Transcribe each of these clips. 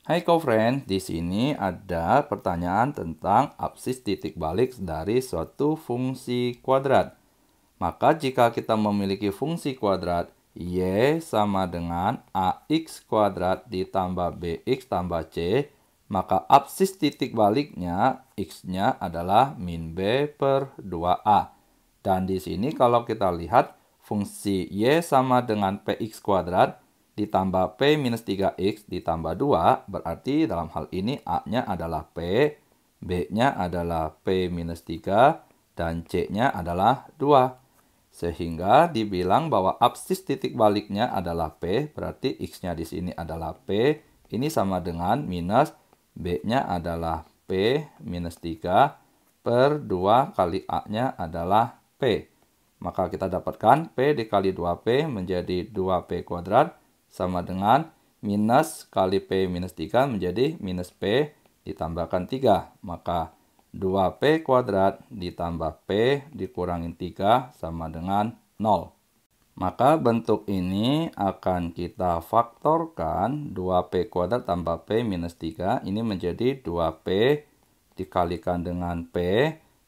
Hai co-friend, di sini ada pertanyaan tentang absis titik balik dari suatu fungsi kuadrat. Maka jika kita memiliki fungsi kuadrat y sama dengan ax kuadrat ditambah bx tambah c, maka absis titik baliknya x-nya adalah min b per 2a. Dan di sini kalau kita lihat fungsi y sama dengan px kuadrat, ditambah P minus 3X ditambah 2, berarti dalam hal ini A-nya adalah P, B-nya adalah P minus 3, dan C-nya adalah 2. Sehingga dibilang bahwa absis titik baliknya adalah P, berarti X-nya di sini adalah P, ini sama dengan minus B-nya adalah P minus 3 per 2 kali A-nya adalah P. Maka kita dapatkan P dikali 2P menjadi 2P kuadrat sama dengan minus kali P minus 3 menjadi minus P ditambahkan 3. Maka 2P kuadrat ditambah P dikurangin 3 sama dengan 0. Maka bentuk ini akan kita faktorkan 2P kuadrat tambah P minus 3. Ini menjadi 2P dikalikan dengan P.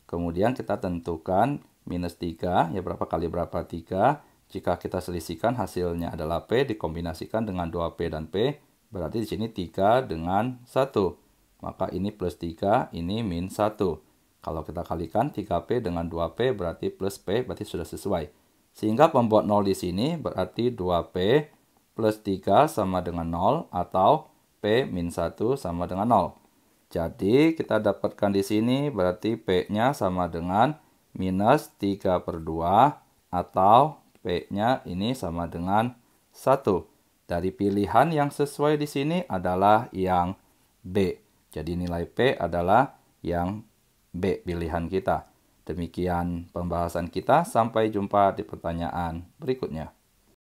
Kemudian kita tentukan minus 3. Ya berapa kali berapa 3 jika kita selisihkan hasilnya adalah P dikombinasikan dengan 2P dan P, berarti di sini 3 dengan 1. Maka ini plus 3, ini min 1. Kalau kita kalikan 3P dengan 2P berarti plus P, berarti sudah sesuai. Sehingga pembuat 0 di sini berarti 2P plus 3 sama dengan 0 atau P min 1 sama dengan 0. Jadi kita dapatkan di sini berarti P-nya sama dengan minus 3 per 2 atau P-nya ini sama dengan 1. Dari pilihan yang sesuai di sini adalah yang B. Jadi nilai P adalah yang B pilihan kita. Demikian pembahasan kita. Sampai jumpa di pertanyaan berikutnya.